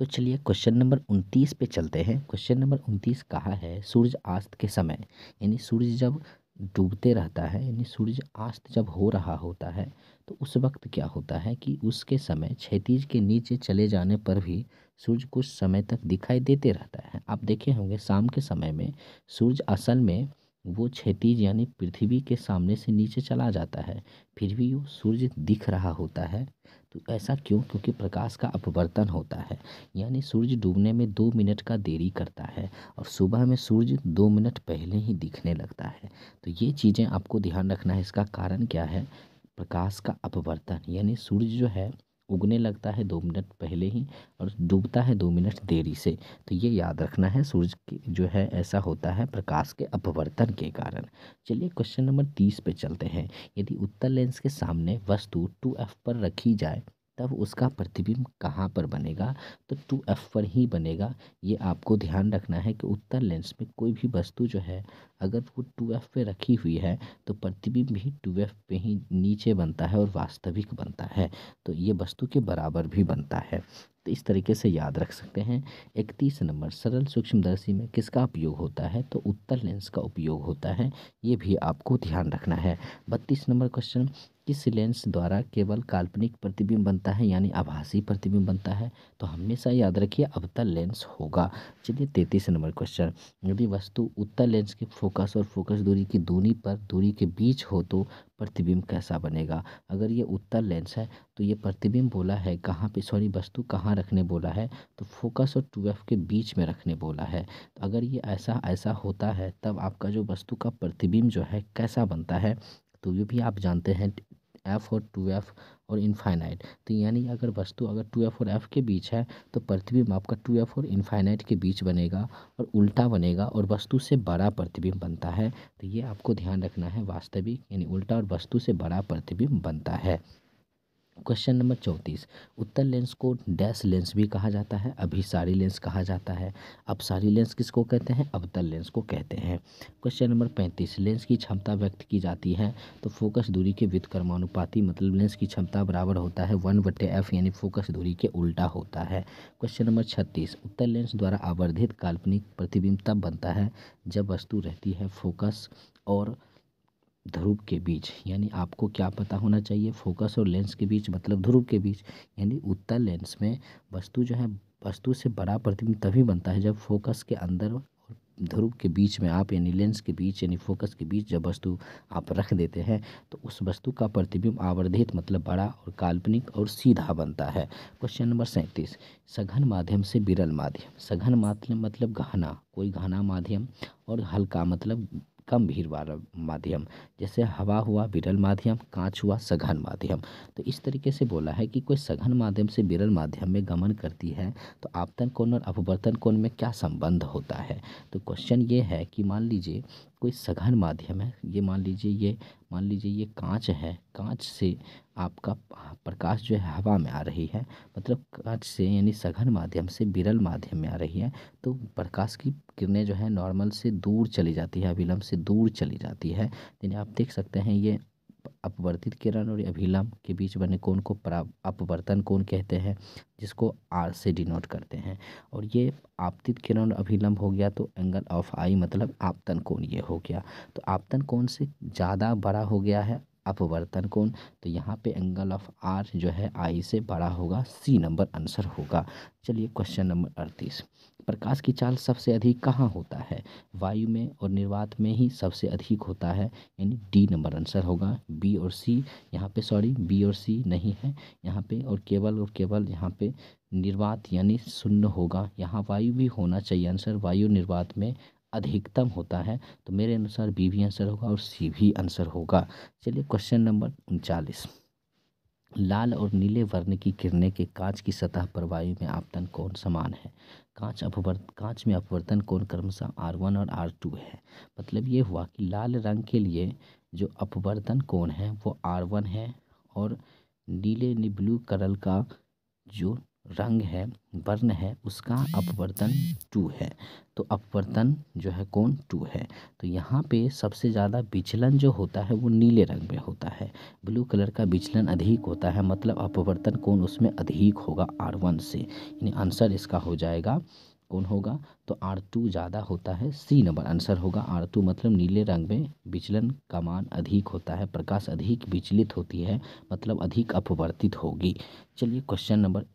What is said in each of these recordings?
तो चलिए question number उनतीस पे चलते हैं। क्वेश्चन नंबर उनतीस कहा है? सूर्य अस्त के समय। यानी सूर्य जब डूबते रहता है, यानी सूर्य अस्त जब हो रहा होता है तो उस वक्त क्या होता है कि उसके समय क्षैतिज के नीचे चले जाने पर भी सूर्य कुछ समय तक दिखाई देते रहता है। आप देखे होंगे शाम के समय में सूर्य असल में वो क्षैतिज यानी पृथ्वी के सामने से नीचे चला जाता है। फिर भी वो सूर्य दिख रहा होता है। तो ऐसा क्यों? क्योंकि प्रकाश का अपवर्तन होता है। यानी सूर्य डूबने में दो मिनट का देरी करता है और सुबह में सूर्य दो मिनट पहले ही दिखने लगता है। तो ये चीज़ें आपको ध्यान रखना है। इसका कारण क्या है? प्रकाश का अपवर्तन। यानी सूर्य जो है उगने लगता है दो मिनट पहले ही और डूबता है दो मिनट देरी से। तो ये याद रखना है, सूरज की जो है ऐसा होता है प्रकाश के अपवर्तन के कारण। चलिए क्वेश्चन नंबर तीस पे चलते हैं। यदि उत्तर लेंस के सामने वस्तु टू एफ़ पर रखी जाए तब उसका प्रतिबिंब कहाँ पर बनेगा? तो टू एफ़ पर ही बनेगा। ये आपको ध्यान रखना है कि उत्तर लेंस में कोई भी वस्तु जो है, अगर वो टू एफ़ पे रखी हुई है तो प्रतिबिंब भी टू एफ़ पे ही नीचे बनता है और वास्तविक बनता है। तो ये वस्तु के बराबर भी बनता है। तो इस तरीके से याद रख सकते हैं। इकतीस नंबर, सरल सूक्ष्मदर्शी में किसका उपयोग होता है? तो उत्तर लेंस का उपयोग होता है। ये भी आपको ध्यान रखना है। बत्तीस नंबर क्वेश्चन किस लेंस द्वारा केवल काल्पनिक प्रतिबिंब बनता है, यानी आभासी प्रतिबिंब बनता है तो हमेशा याद रखिए अवतल लेंस होगा। चलिए तैतीस नंबर क्वेश्चन। यदि वस्तु उत्तर लेंस के फोकस और फोकस दूरी की दूरी पर दूरी के बीच हो तो प्रतिबिंब कैसा बनेगा? अगर ये उत्तर लेंस है तो ये प्रतिबिंब बोला है कहाँ पे? सॉरी, वस्तु कहाँ रखने बोला है? तो फोकस और टू के बीच में रखने बोला है। तो अगर ये ऐसा ऐसा होता है, तब आपका जो वस्तु का प्रतिबिंब जो है, कैसा बनता है? तो ये भी आप जानते हैं एफ़ और टू एफ़ और इनफाइनाइट तो यानी अगर वस्तु अगर टू एफ़ और एफ़ के बीच है तो प्रतिबिंब आपका टू एफ़ और इनफाइनाइट के बीच बनेगा और उल्टा बनेगा और वस्तु से बड़ा प्रतिबिंब बनता है। तो ये आपको ध्यान रखना है वास्तविक, यानी उल्टा और वस्तु से बड़ा प्रतिबिंब बनता है। क्वेश्चन नंबर चौंतीस। उत्तर लेंस को डैश लेंस भी कहा जाता है अभिसारी लेंस कहा जाता है। अपसारी लेंस किसको कहते हैं? अवतल लेंस को कहते हैं। क्वेश्चन नंबर पैंतीस। लेंस की क्षमता व्यक्त की जाती है तो फोकस दूरी के व्युत्क्रमानुपाती मतलब लेंस की क्षमता बराबर होता है वन बटे एफ़ यानी फोकस दूरी के उल्टा होता है। क्वेश्चन नंबर छत्तीस। उत्तर लेंस द्वारा आवर्धित काल्पनिक प्रतिबिंब तब बनता है जब वस्तु रहती है फोकस और ध्रुव के बीच, यानी आपको क्या पता होना चाहिए? फोकस और लेंस के बीच मतलब ध्रुव के बीच, यानी उत्तर लेंस में वस्तु जो है, वस्तु से बड़ा प्रतिबिंब तभी बनता है जब फोकस के अंदर और ध्रुव के बीच में आप, यानी लेंस के बीच, यानी फोकस के बीच जब वस्तु आप रख देते हैं तो उस वस्तु का प्रतिबिंब आवर्धित मतलब बड़ा और काल्पनिक और सीधा बनता है। क्वेश्चन नंबर सैंतीस। सघन माध्यम से विरल माध्यम। सघन माध्यम मतलब गहना। कोई गहना माध्यम और हल्का मतलब कम भीड़ वाला माध्यम, जैसे हवा हुआ, विरल माध्यम, कांच हुआ, सघन माध्यम। तो इस तरीके से बोला है कि कोई सघन माध्यम से विरल माध्यम में गमन करती है तो आपतन कोण और अपवर्तन कोण में क्या संबंध होता है? तो क्वेश्चन ये है कि मान लीजिए कोई सघन माध्यम है, ये मान लीजिए ये, मान लीजिए ये कांच है, कांच से आपका प्रकाश जो है हवा में आ रही है। मतलब कांच से यानी सघन माध्यम से विरल माध्यम में आ रही है। तो प्रकाश की किरणें जो है नॉर्मल से दूर चली जाती है, अभिलंब से दूर चली जाती है। यानी आप देख सकते हैं ये अपवर्तित किरण और अभिलंब के बीच बने कोण को अपवर्तन कोण कहते हैं, जिसको आर से डिनोट करते हैं। और ये आपतित किरण और अभिलंब हो गया तो एंगल ऑफ़ आई मतलब आपतन कोण ये हो गया। तो आपतन कोण से ज़्यादा बड़ा हो गया है अपवर्तन कोण? तो यहाँ पे एंगल ऑफ़ आर जो है आई से बड़ा होगा सी नंबर आंसर होगा। चलिए क्वेश्चन नंबर अड़तीस। प्रकाश की चाल सबसे अधिक कहाँ होता है? वायु में और निर्वात में ही सबसे अधिक होता है, यानी डी नंबर आंसर होगा। बी और सी यहाँ पे सॉरी बी और सी नहीं है। यहाँ पे और केवल और केवल यहाँ पे निर्वात यानी शून्य होगा। यहाँ वायु भी होना चाहिए आंसर वायु निर्वात में अधिकतम होता है तो मेरे अनुसार बी भी आंसर होगा और सी भी आंसर होगा। चलिए क्वेश्चन नंबर उनचालीस। लाल और नीले वर्ण की किरणें के कांच की सतह पर वायु में आपतन कोण समान है? कांच अपवर्त कांच में अपवर्तन कोण क्रमशः आर वन और आर टू है? मतलब ये हुआ कि लाल रंग के लिए जो अपवर्तन कोण है, वो आर वन है और नीले नी ब्लू कलर का जो रंग है, वर्ण है, उसका अपवर्तन टू है। तो अपवर्तन जो है कौन टू है। तो यहाँ पे सबसे ज़्यादा विचलन जो होता है वो नीले रंग में होता है। ब्लू कलर का विचलन अधिक होता है मतलब अपवर्तन कौन उसमें अधिक होगा आर वन से। यानी आंसर इसका हो जाएगा, कौन होगा? तो आर टू ज़्यादा होता है, सी नंबर आंसर होगा। आर टू मतलब नीले रंग में विचलन का मान अधिक होता है, प्रकाश अधिक विचलित होती है मतलब अधिक अपवर्तित होगी। चलिए क्वेश्चन नंबर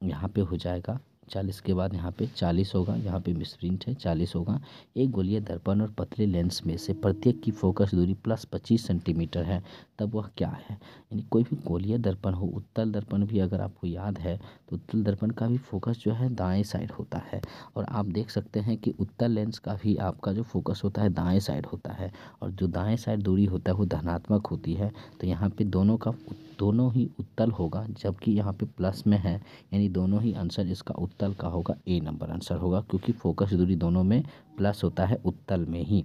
यहाँ पे हो जाएगा। चालीस के बाद यहाँ पे चालीस होगा, यहाँ पे मिसप्रिंट है, चालीस होगा। एक गोलिया दर्पण और पतले लेंस में से प्रत्येक की फोकस दूरी प्लस पच्चीस सेंटीमीटर है। तब वह क्या है? यानी कोई भी गोलीय दर्पण हो, उत्तल दर्पण भी अगर आपको याद है तो उत्तल दर्पण का भी फोकस जो है दाएँ साइड होता है। और आप देख सकते हैं कि उत्तल लेंस का भी आपका जो फोकस होता है दाएँ साइड होता है। और जो दाएँ साइड दूरी होता है, वो धनात्मक होती है। तो यहाँ पे दोनों का, दोनों ही उत्तल होगा, जबकि यहाँ पे प्लस में है। यानी दोनों ही आंसर इसका उत्तल का होगा ए नंबर आंसर होगा, क्योंकि फोकस दूरी दोनों में प्लस होता है उत्तल में ही।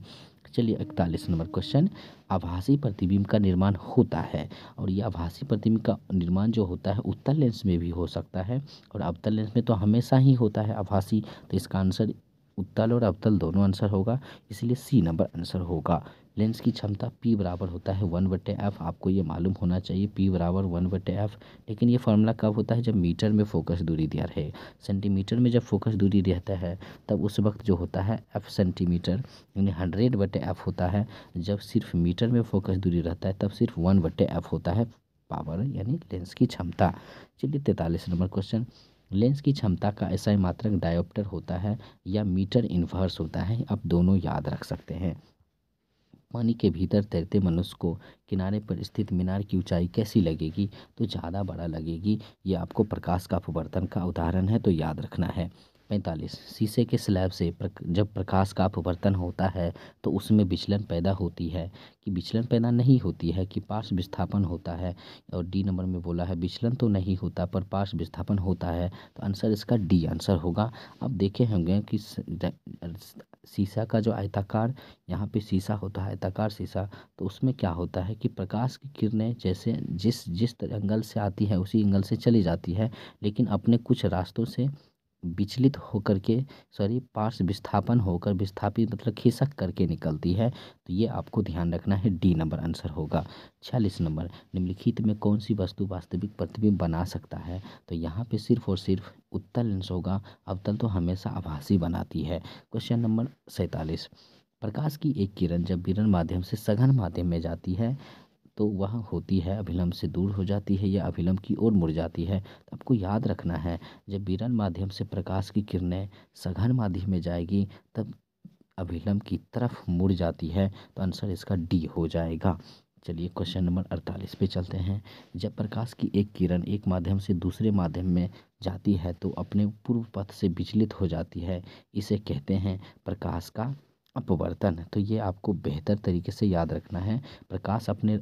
चलिए इकतालीस नंबर क्वेश्चन। आभासी प्रतिबिंब का निर्माण होता है और यह आभासी प्रतिबिंब का निर्माण जो होता है उत्तर लेंस में भी हो सकता है और अवतल लेंस में तो हमेशा ही होता है आभासी तो इसका आंसर उत्तल और अवतल दोनों आंसर होगा, इसलिए सी नंबर आंसर होगा। लेंस की क्षमता पी बराबर होता है वन बटे एफ़, आपको ये मालूम होना चाहिए पी बराबर वन बटे एफ़, लेकिन ये फार्मूला कब होता है? जब मीटर में फोकस दूरी दिया रहे। सेंटीमीटर में जब फोकस दूरी रहता है, तब उस वक्त जो होता है एफ़ सेंटीमीटर, यानी हंड्रेड बटे एफ़ होता है। जब सिर्फ़ मीटर में फोकस दूरी रहता है, तब सिर्फ़ वन बटे एफ़ होता है पावर, यानी लेंस की क्षमता। चलिए तैंतालीस नंबर क्वेश्चन। लेंस की क्षमता का ऐसा ही मात्रक डायोप्टर होता है या मीटर इन्वर्स होता है, आप दोनों याद रख सकते हैं। पानी के भीतर तैरते मनुष्य को किनारे पर स्थित मीनार की ऊंचाई कैसी लगेगी? तो ज़्यादा बड़ा लगेगी। ये आपको प्रकाश का अपवर्तन का उदाहरण है तो याद रखना है। पैंतालीस। शीशे के स्लैब से जब प्रकाश का अपवर्तन होता है तो उसमें विचलन पैदा होती है कि विचलन पैदा नहीं होती है कि पार्श्व विस्थापन होता है। और डी नंबर में बोला है, विचलन तो नहीं होता, पर पार्श्व विस्थापन होता है। तो आंसर इसका डी आंसर होगा। अब देखे होंगे कि शीशा का जो आयताकार, यहाँ पे शीशा होता है, आयताकार शीशा तो उसमें क्या होता है कि प्रकाश की किरणें जैसे, जिस जिस एंगल से आती है, उसी एंगल से चली जाती है। लेकिन अपने कुछ रास्तों से विचलित होकर के सॉरी पार्श्व विस्थापन होकर विस्थापित मतलब खिसक करके निकलती है। तो ये आपको ध्यान रखना है, डी नंबर आंसर होगा। छियालीस नंबर, निम्नलिखित में कौन सी वस्तु वास्तविक प्रतिबिंब बना सकता है? तो यहाँ पे सिर्फ़ और सिर्फ़ उत्तल लेंस होगा। अवतल तो हमेशा आभासी बनाती है। क्वेश्चन नंबर सैंतालीस, प्रकाश की एक किरण जब विरन माध्यम से सघन माध्यम में जाती है तो वह होती है अभिलम्ब से दूर हो जाती है या अभिलम्ब की ओर मुड़ जाती है। तो आपको याद रखना है, जब विरन माध्यम से प्रकाश की किरणें सघन माध्यम में जाएगी, तब अभिलम्ब की तरफ़ मुड़ जाती है तो आंसर इसका डी हो जाएगा। चलिए क्वेश्चन नंबर अड़तालीस पे चलते हैं। जब प्रकाश की एक किरण एक माध्यम से दूसरे माध्यम में जाती है तो अपने पूर्व पथ से विचलित हो जाती है। इसे कहते हैं प्रकाश का अपवर्तन। तो ये आपको बेहतर तरीके से याद रखना है। प्रकाश अपने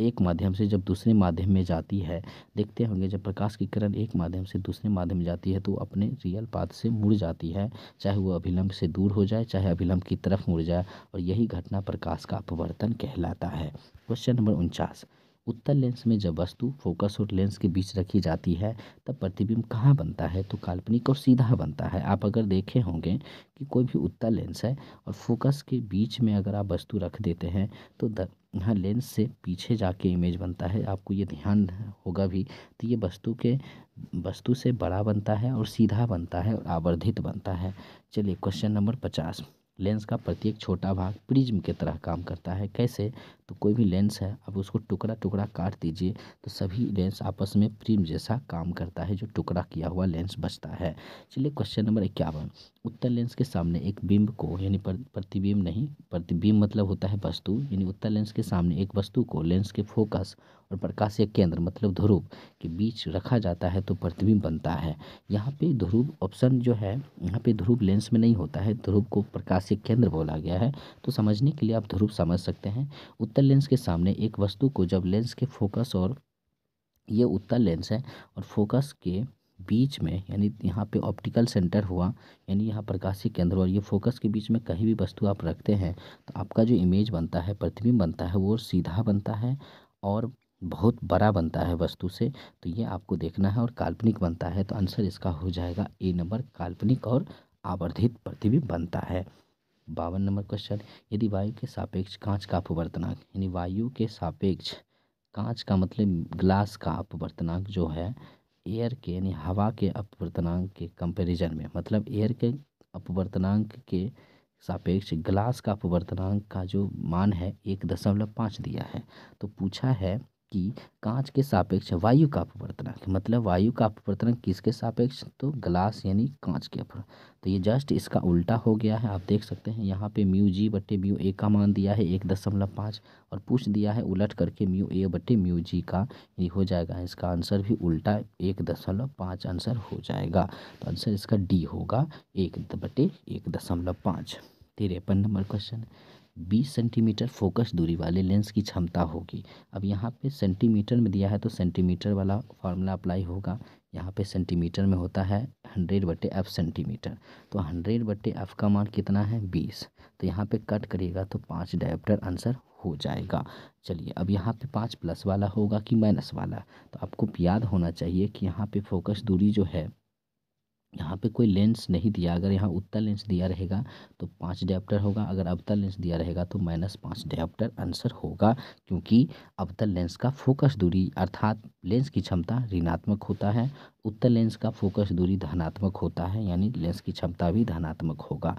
एक माध्यम से जब दूसरे माध्यम में जाती है, देखते होंगे जब प्रकाश की किरण एक माध्यम से दूसरे माध्यम में जाती है तो अपने रियल पाथ से मुड़ जाती है, चाहे वो अभिलंब से दूर हो जाए, चाहे अभिलंब की तरफ़ मुड़ जाए और यही घटना प्रकाश का अपवर्तन कहलाता है। क्वेश्चन नंबर उनचास। उत्तर लेंस में जब वस्तु फोकस और लेंस के बीच रखी जाती है, तब प्रतिबिंब कहाँ बनता है? तो काल्पनिक और सीधा बनता है। आप अगर देखे होंगे कि कोई भी उत्तर लेंस है और फोकस के बीच में अगर आप वस्तु रख देते हैं तो यहाँ लेंस से पीछे जाके इमेज बनता है। आपको ये ध्यान होगा भी तो ये वस्तु के, वस्तु से बड़ा बनता है और सीधा बनता है और आवर्धित बनता है। चलिए क्वेश्चन नंबर पचास। लेंस का प्रत्येक छोटा भाग प्रिज्म के तरह काम करता है। कैसे? तो कोई भी लेंस है अब उसको टुकड़ा टुकड़ा काट दीजिए तो सभी लेंस आपस में प्रिज्म जैसा काम करता है, जो टुकड़ा किया हुआ लेंस बचता है। चलिए क्वेश्चन नंबर इक्यावन। उत्तर लेंस के सामने एक बिंब को, यानी प्रतिबिंब नहीं, प्रतिबिंब मतलब होता है वस्तु, यानी उत्तर लेंस के सामने एक वस्तु को, लेंस के फोकस और प्रकाशीय केंद्र मतलब ध्रुव के बीच रखा जाता है तो प्रतिबिंब बनता है। यहाँ पे ध्रुव ऑप्शन जो है, यहाँ पे ध्रुव लेंस में नहीं होता है, ध्रुव को प्रकाशीय केंद्र बोला गया है तो समझने के लिए आप ध्रुव समझ सकते हैं। उत्तर लेंस के सामने एक वस्तु को जब लेंस के फोकस और ये उत्तर लेंस है और फोकस के बीच में, यानी यहाँ पे ऑप्टिकल सेंटर हुआ, यानी यहाँ प्रकाशीय केंद्र और ये फोकस के बीच में कहीं भी वस्तु आप रखते हैं तो आपका जो इमेज बनता है, प्रतिबिंब बनता है, वो सीधा बनता है और बहुत बड़ा बनता है वस्तु से तो ये आपको देखना है और काल्पनिक बनता है तो आंसर इसका हो जाएगा ए नंबर काल्पनिक और आवर्धित प्रतिबिंब बनता है। बावन नंबर क्वेश्चन यदि वायु के सापेक्ष कांच का अपवर्तनांक, यानी वायु के सापेक्ष कांच का मतलब ग्लास का अपवर्तनांक जो है, एयर के, यानी हवा के अपवर्तनांक के कंपैरिजन में मतलब एयर के अपवर्तनांक के सापेक्ष ग्लास का अपवर्तनांक का जो मान है, एक दशमलव पाँच दिया है। तो पूछा है कि कांच के सापेक्ष वायु का अपवर्तनांक मतलब वायु का अपवर्तनांक किसके सापेक्ष? तो ग्लास यानी कांच के अपर तो ये जस्ट इसका उल्टा हो गया है, आप देख सकते हैं। यहाँ पे म्यू जी बट्टे म्यू ए का मान दिया है, एक दशमलव पाँच, और पूछ दिया है उलट करके म्यू ए बट्टे म्यू जी का, ये हो जाएगा। इसका आंसर भी उल्टा, एक दशमलव पाँच आंसर हो जाएगा। तो आंसर इसका डी होगा, एक बटे एक दशमलव पाँच। तिरपन नंबर क्वेश्चन बीस सेंटीमीटर फोकस दूरी वाले लेंस की क्षमता होगी। अब यहाँ पे सेंटीमीटर में दिया है तो सेंटीमीटर वाला फार्मूला अप्लाई होगा। यहाँ पे सेंटीमीटर में होता है हंड्रेड बटे एफ़ सेंटीमीटर। तो हंड्रेड बटे एफ़ का मान कितना है? बीस। तो यहाँ पे कट करिएगा तो पाँच डायप्टर आंसर हो जाएगा। चलिए, अब यहाँ पे पाँच प्लस वाला होगा कि माइनस वाला? तो आपको याद होना चाहिए कि यहाँ पे फोकस दूरी जो है यहाँ पे कोई लेंस नहीं दिया। अगर यहाँ उत्तर लेंस दिया रहेगा तो पाँच डायप्टर होगा। अगर अवतल लेंस दिया रहेगा तो माइनस पाँच डायप्टर आंसर होगा, क्योंकि अवतल लेंस का फोकस दूरी अर्थात लेंस की क्षमता ऋणात्मक होता है। उत्तर लेंस का फोकस दूरी धनात्मक होता है, यानी लेंस की क्षमता भी धनात्मक होगा।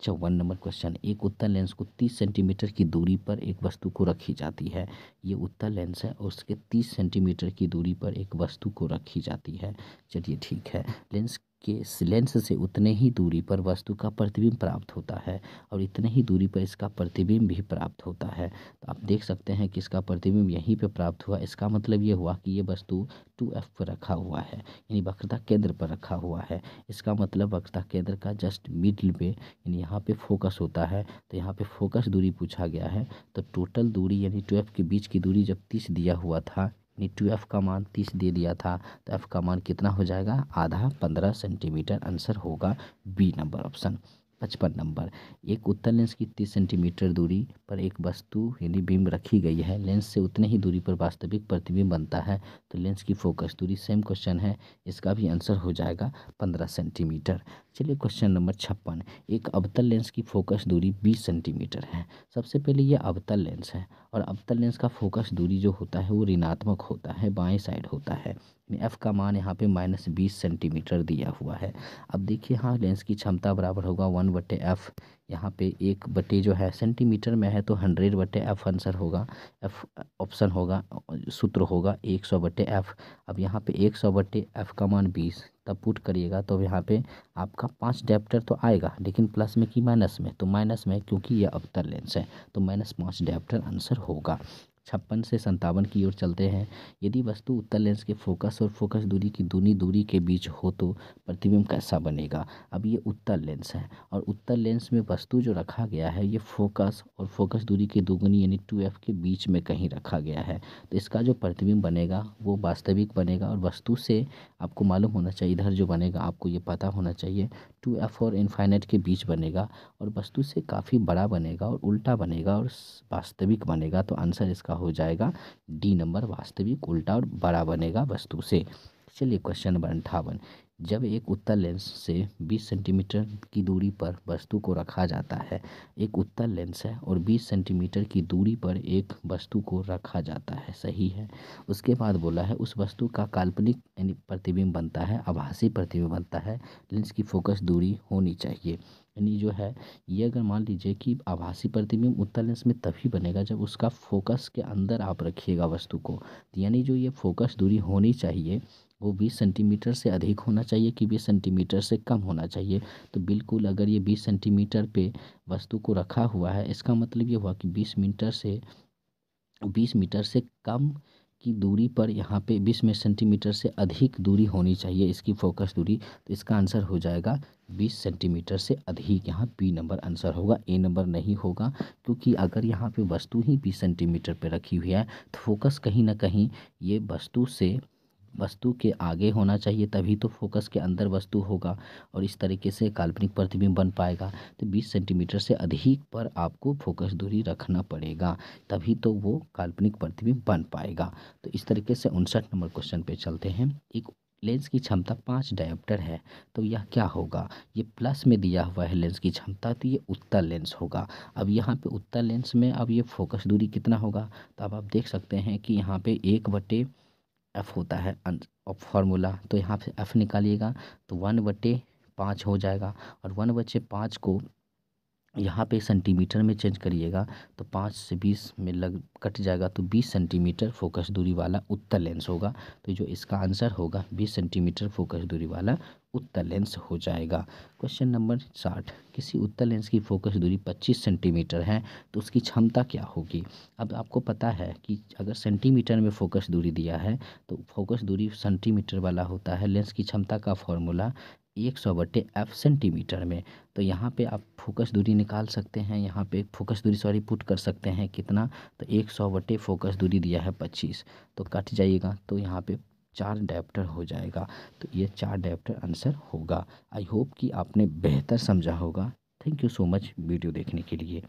चौवन नंबर क्वेश्चन एक उत्तर लेंस को 30 सेंटीमीटर की दूरी पर एक वस्तु को रखी जाती है। ये उत्तर लेंस है और उसके 30 सेंटीमीटर की दूरी पर एक वस्तु को रखी जाती है। चलिए ठीक है। लेंस के लेंस से उतने ही दूरी पर वस्तु का प्रतिबिंब प्राप्त होता है और इतने ही दूरी पर इसका प्रतिबिंब भी प्राप्त होता है। तो आप देख सकते हैं कि इसका प्रतिबिंब यहीं पे प्राप्त हुआ। इसका मतलब ये हुआ कि ये वस्तु टू एफ़ पर रखा हुआ है, यानी वक्रता केंद्र पर रखा हुआ है। इसका मतलब वक्रता केंद्र का जस्ट मिडल पे यानी यहाँ पे फोकस होता है। तो यहाँ पे फोकस दूरी पूछा गया है। तो टोटल दूरी, यानी ट्वेल्व के बीच की दूरी जब तीस दिया हुआ था यानी टू एफ़ का मान तीस दे दिया था। तो एफ़ का मान कितना हो जाएगा? आधा पंद्रह सेंटीमीटर आंसर होगा बी नंबर ऑप्शन। पचपन नंबर। एक उत्तर लेंस की तीस सेंटीमीटर दूरी पर एक वस्तु यानी बिंब रखी गई है। लेंस से उतने ही दूरी पर वास्तविक प्रतिबिंब बनता है तो लेंस की फोकस दूरी सेम क्वेश्चन है, इसका भी आंसर हो जाएगा पंद्रह सेंटीमीटर। चलिए क्वेश्चन नंबर छप्पन। एक अवतल लेंस की फोकस दूरी बीस सेंटीमीटर है। सबसे पहले यह अवतल लेंस है और अवतल लेंस का फोकस दूरी जो होता है वो ऋणात्मक होता है, बाएँ साइड होता है। एफ़ का मान यहाँ पे माइनस बीस सेंटीमीटर दिया हुआ है। अब देखिए हाँ लेंस की क्षमता बराबर होगा वन बटे एफ़ यहाँ पे एक बटे जो है सेंटीमीटर में है तो हंड्रेड बटे एफ़ आंसर होगा। एफ़ ऑप्शन होगा, सूत्र होगा एक सौ बटे एफ़ अब यहाँ पे एक सौ बटे एफ़ का मान बीस, तब पुट करिएगा तो यहाँ पे आपका पाँच डेप्टर तो आएगा, लेकिन प्लस में कि माइनस में? तो माइनस में, क्योंकि यह अवतर लेंस है तो माइनस पाँच डेप्टर आंसर होगा। छप्पन से संतावन की ओर चलते हैं। यदि वस्तु उत्तर लेंस के फोकस और फोकस दूरी की दूनी दूरी के बीच हो तो प्रतिबिंब कैसा बनेगा? अब ये उत्तर लेंस है और उत्तर लेंस में वस्तु जो रखा गया है, ये फोकस और फोकस दूरी की दोगुनी यानी टू एफ़ के बीच में कहीं रखा गया है। तो इसका जो प्रतिबिंब बनेगा, वो वास्तविक बनेगा और वस्तु से आपको मालूम होना चाहिए, इधर जो बनेगा, आपको ये पता होना चाहिए। टू एफ़ और इनफाइनाइट के बीच बनेगा और वस्तु से काफ़ी बड़ा बनेगा और उल्टा बनेगा और वास्तविक बनेगा तो आंसर इसका हो जाएगा डी नंबर वास्तविक, उल्टा और बड़ा बनेगा वस्तु से। चलिए क्वेश्चन नंबर अंठावन। जब एक उत्तर लेंस से 20 सेंटीमीटर की दूरी पर वस्तु को रखा जाता है, एक उत्तर लेंस है और 20 सेंटीमीटर की दूरी पर एक वस्तु को रखा जाता है, सही है? उसके बाद बोला है, उस वस्तु का काल्पनिक यानी प्रतिबिंब बनता है, आभासी प्रतिबिंब बनता है लेंस की फोकस दूरी होनी चाहिए। यानी जो है, ये अगर मान लीजिए कि आभासी प्रतिबिंब उत्तर लेंस में तभी बनेगा जब उसका फोकस के अंदर आप रखिएगा वस्तु को। यानी जो ये फोकस दूरी होनी चाहिए वो बीस सेंटीमीटर से अधिक होना चाहिए कि बीस सेंटीमीटर से कम होना चाहिए। तो बिल्कुल अगर ये बीस सेंटीमीटर पे वस्तु को रखा हुआ है, इसका मतलब ये हुआ कि बीस मीटर से, बीस मीटर से कम की दूरी पर यहाँ पे बीस में सेंटीमीटर से अधिक दूरी होनी चाहिए, इसकी फोकस दूरी। तो इसका आंसर हो जाएगा बीस सेंटीमीटर से अधिक। यहाँ बी नंबर आंसर होगा ए नंबर नहीं होगा, क्योंकि अगर यहाँ पे वस्तु ही बीस सेंटीमीटर पे रखी हुई है तो फोकस कहीं ना कहीं ये वस्तु से वस्तु के आगे होना चाहिए, तभी तो फोकस के अंदर वस्तु होगा और इस तरीके से काल्पनिक प्रतिबिंब बन पाएगा। तो 20 सेंटीमीटर से अधिक पर आपको फोकस दूरी रखना पड़ेगा, तभी तो वो काल्पनिक प्रतिबिंब बन पाएगा। तो इस तरीके से उनसठ नंबर क्वेश्चन पे चलते हैं। एक लेंस की क्षमता पाँच डायोप्टर है तो यह क्या होगा? ये प्लस में दिया हुआ है लेंस की क्षमता तो ये उत्तर लेंस होगा। अब यहाँ पे उत्तर लेंस में अब ये फोकस दूरी कितना होगा? तो अब आप देख सकते हैं कि यहाँ पे एक बटे एफ़ होता है फॉर्मूला तो यहाँ पे एफ़ निकालिएगा तो वन बटे पाँच हो जाएगा। और वन बचे पाँच को यहाँ पे सेंटीमीटर में चेंज करिएगा तो पाँच से बीस में लग, कट जाएगा तो बीस सेंटीमीटर फोकस दूरी वाला उत्तर लेंस होगा। तो जो इसका आंसर होगा, बीस सेंटीमीटर फोकस दूरी वाला उत्तर लेंस हो जाएगा। क्वेश्चन नंबर साठ, किसी उत्तर लेंस की फोकस दूरी पच्चीस सेंटीमीटर है तो उसकी क्षमता क्या होगी? अब आपको पता है कि अगर सेंटीमीटर में फोकस दूरी दिया है तो फोकस दूरी सेंटीमीटर वाला होता है लेंस की क्षमता का फॉर्मूला एक सौ बटे एफ़ सेंटीमीटर में। तो यहाँ पे आप फोकस दूरी निकाल सकते हैं, यहाँ पे फोकस दूरी, सॉरी, पुट कर सकते हैं। कितना? तो एक सौ बटे फोकस दूरी दिया है पच्चीस। तो कट जाइएगा तो यहाँ पे चार डेप्टर हो जाएगा। तो ये चार डेप्टर आंसर होगा। आई होप कि आपने बेहतर समझा होगा। Thank you so much video देखने के लिए।